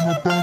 Bye.